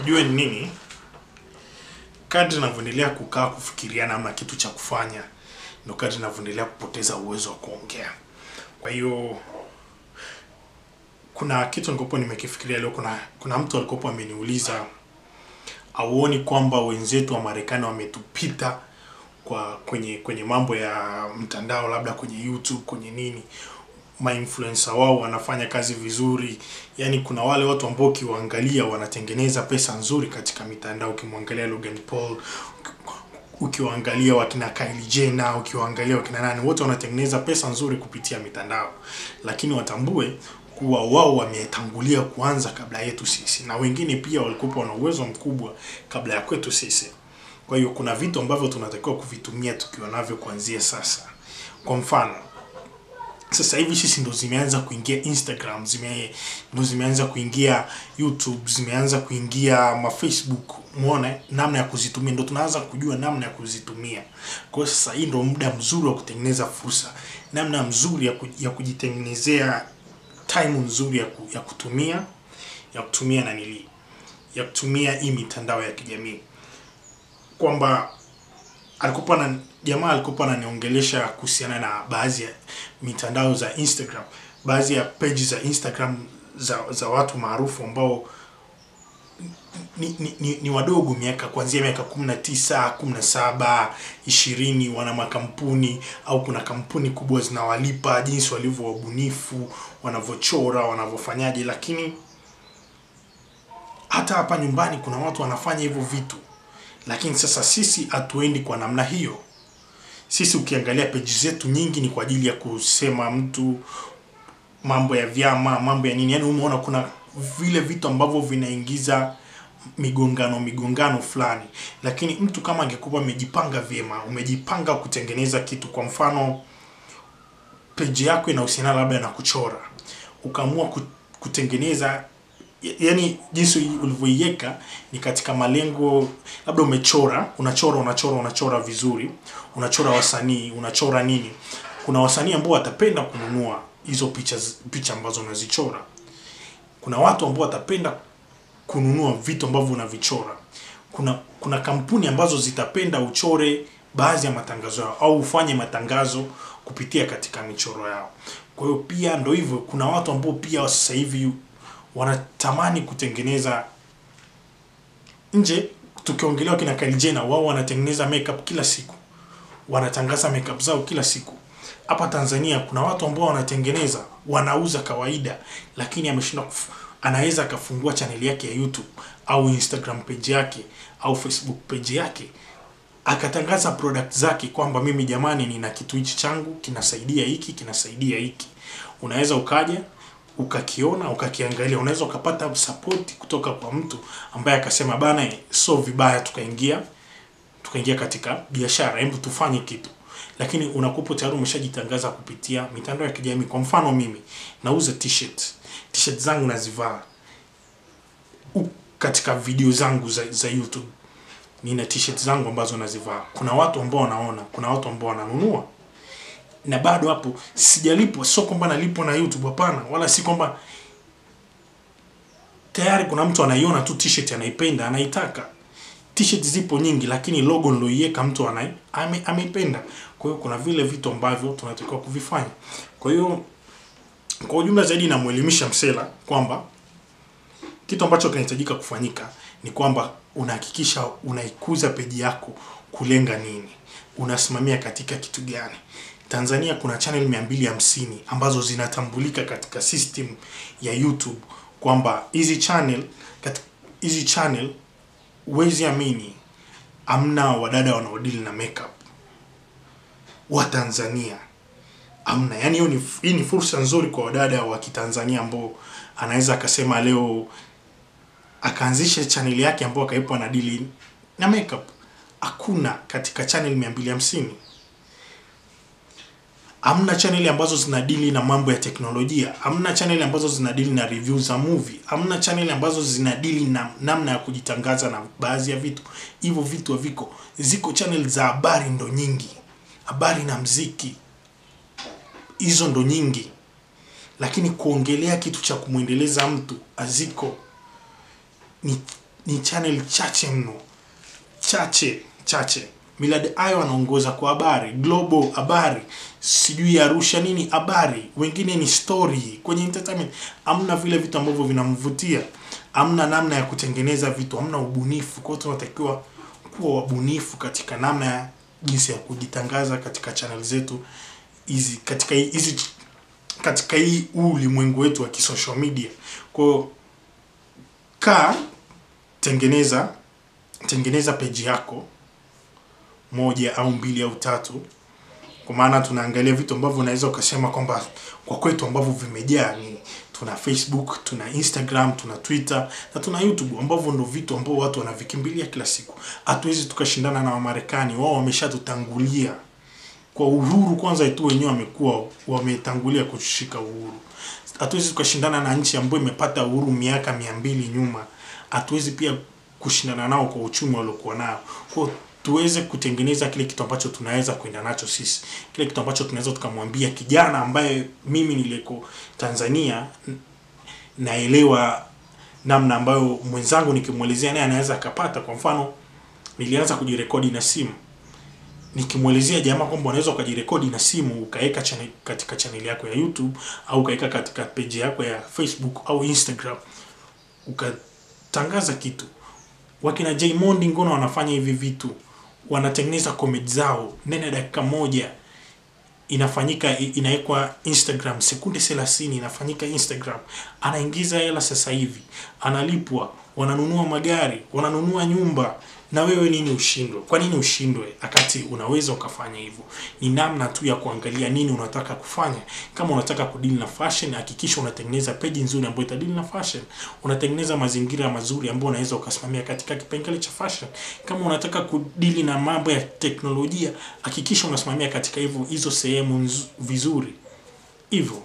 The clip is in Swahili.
ujue ni nini? Kadri navyoendelea kukaa kufikiriana ama kitu cha kufanya ndo kadri navyoendelea kupoteza uwezo wa kuongea. Kwa hiyo kuna kitu nilikopo nimekifikiria leo kuna kuna mtu alikopo ameniuliza auoni kwamba wenzetu wa marekani wametupita kwa kwenye kwenye mambo ya mtandao labda kwenye youtube kwenye nini mainfluencer wao wanafanya kazi vizuri. Yani kuna wale watu ambao ukiwaangalia wanatengeneza pesa nzuri katika mitandao. Ukimwangalia Logan Paul ukiwaangalia wakina Kylie Jenner ukiwaangalia wakina nani wote wanatengeneza pesa nzuri kupitia mitandao. Lakini watambue kuwa wao wametangulia kuanza kabla yetu sisi. Na wengine pia walikuwa wana uwezo mkubwa kabla ya kwetu sisi. Kwa hiyo kuna vitu ambavyo tunatakiwa kuvitumia tukiwa navyo kuanzia sasa. Kwa mfano sasa hivi sisi ndo zimeanza kuingia Instagram, zime ndo zimeanza kuingia YouTube, zimeanza kuingia ma Facebook. Muone namna ya kuzitumia, ndo tunaanza kujua namna ya kuzitumia. Kwa hiyo sasa hii ndo muda mzuri wa kutengeneza fursa, namna mzuri ya, ku, ya kujitengenezea time nzuri ya, ku, ya kutumia ya kutumia nanili ya kutumia hii mitandao ya kijamii kwamba alikuwa na jamaa alikuwa ananiongelesha kuhusiana na baadhi ya mitandao za Instagram, baadhi ya page za Instagram za, za watu maarufu ambao ni, ni, ni, ni wadogo miaka kuanzia miaka 19, 17, 20 wana makampuni au kuna kampuni kubwa zinawalipa jinsi walivyo wabunifu, wanavyochora, wanavyofanyaje, lakini hata hapa nyumbani kuna watu wanafanya hivyo vitu lakini sasa sisi hatuendi kwa namna hiyo. Sisi ukiangalia peji zetu nyingi ni kwa ajili ya kusema mtu mambo ya vyama mambo ya nini. Yani umeona kuna vile vitu ambavyo vinaingiza migongano migongano fulani. Lakini mtu kama angekuwa amejipanga vyema umejipanga kutengeneza kitu. Kwa mfano peji yako inahusiana labda na kuchora. Ukaamua kutengeneza yani jinsi ulivyoiweka ni katika malengo labda umechora unachora unachora unachora vizuri unachora wasanii unachora nini. Kuna wasanii ambao watapenda kununua hizo picha picha ambazo unazichora. Kuna watu ambao watapenda kununua vitu ambavyo unavichora. Kuna kuna kampuni ambazo zitapenda uchore baadhi ya matangazo yao au ufanye matangazo kupitia katika michoro yao. Kwa hiyo pia ndo hivyo kuna watu ambao pia sasa hivi wanatamani kutengeneza nje tukiongelea kina Kylie Jenner wao wanatengeneza makeup kila siku. Wanatangaza makeup zao kila siku. Hapa Tanzania kuna watu ambao wanatengeneza wanauza kawaida lakini ameshindwa anaweza akafungua chaneli yake ya YouTube au Instagram page yake au Facebook page yake akatangaza product zake kwamba mimi jamani nina kitu hichi changu kinasaidia hiki kinasaidia hiki. Unaweza ukaja ukakiona ukakiangalia unaweza ukapata support kutoka kwa mtu ambaye akasema bana so vibaya tukaingia tukaingia katika biashara hebu tufanye kitu. Lakini unakupo tayari umeshajitangaza kupitia mitandao ya kijamii. Kwa mfano mimi nauza t-shirt. T-shirt zangu nazivaa. Katika video zangu za, za youtube. Nina t-shirt zangu ambazo nazivaa. Kuna watu ambao wanaona kuna watu ambao wananunua na bado hapo sijalipwa. Sio kwamba nalipwa na youtube hapana. Wala si kwamba tayari kuna mtu anaiona tu t-shirt anaipenda anaitaka. T-shirt zipo nyingi lakini logo niloiweka mtu anai ame, ameipenda. Kwa hiyo kuna vile vitu ambavyo tunatakiwa kuvifanya. Kwa hiyo kwa ujumla zaidi namuelimisha msela kwamba kitu ambacho kinahitajika kufanyika ni kwamba unahakikisha unaikuza peji yako kulenga nini. Unasimamia katika kitu gani tanzania kuna channel 250 ambazo zinatambulika katika system ya youtube kwamba hizi channel hizi channel huwezi amini amna wadada wanaodili na makeup wa tanzania. Amna yani hiyo ni hii ni fursa nzuri kwa wadada wa kitanzania ambao anaweza akasema leo akaanzisha chaneli yake ambayo akaipa na dili na makeup. Hakuna katika channel 250 hamna chaneli ambazo zinadili na mambo ya teknolojia. Hamna chaneli ambazo zinadili na review za movie. Hamna chaneli ambazo zinadili na namna ya kujitangaza na baadhi ya vitu. Hivyo vitu haviko. Ziko channel za habari ndo nyingi. Habari na mziki. Hizo ndo nyingi. Lakini kuongelea kitu cha kumwendeleza mtu aziko ni ni channel chache mno. Chache chache Millard Ayo anaongoza kwa habari global habari sijui Arusha nini habari wengine ni story kwenye entertainment. Amna vile vitu ambavyo vinamvutia amna namna ya kutengeneza vitu amna ubunifu. Kwa hiyo tunatakiwa kuwa wabunifu katika namna ya jinsi ya kujitangaza katika channel zetu hizi katika hizi katika hii ulimwengu wetu wa kisocial media. Kwa kaa tengeneza tengeneza peji yako moja au mbili au tatu. Kwa maana tunaangalia vitu ambavyo unaweza ukasema kwamba kwa kwetu ambavyo vimejaa ni tuna facebook tuna instagram tuna twitter na tuna youtube ambavyo ndo vitu ambavyo watu wanavikimbilia kila siku. Hatuwezi tukashindana na wamarekani wao wameshatutangulia. Kwa uhuru kwanza tu wenyewe wamekuwa wametangulia kushika uhuru. Hatuwezi tukashindana na nchi ambayo imepata uhuru miaka mia mbili nyuma. Hatuwezi pia kushindana nao kwa uchumi waliokuwa nao. Kwa tuweze kutengeneza kile kitu ambacho tunaweza kwenda nacho sisi. Kile kitu ambacho tunaweza tukamwambia kijana ambaye mimi niliko tanzania naelewa namna ambayo mwenzangu nikimwelezea naye anaweza akapata. Kwa mfano nilianza kujirekodi na simu. Nikimwelezea jamaa kwamba unaweza ukajirekodi na simu ukaweka chane, katika chaneli yako ya YouTube au ukaweka katika page yako ya Facebook au Instagram ukatangaza kitu. Wakina Jaymondi ngono wanafanya hivi vitu, wanatengeneza comedy zao nene dakika moja inafanyika inawekwa Instagram sekunde 30 inafanyika Instagram, anaingiza hela sasa hivi, analipwa, wananunua magari, wananunua nyumba, na wewe nini ushindwe? Kwa nini ushindwe akati unaweza ukafanya hivyo? Ni namna tu ya kuangalia nini unataka kufanya. Kama unataka kudili na fashion, hakikisha unatengeneza peji nzuri ambayo itadili na fashion. Unatengeneza mazingira mazuri ambayo unaweza ukasimamia katika kipengele cha fashion. Kama unataka kudili na mambo ya teknolojia, hakikisha unasimamia katika hivyo hizo sehemu vizuri hivyo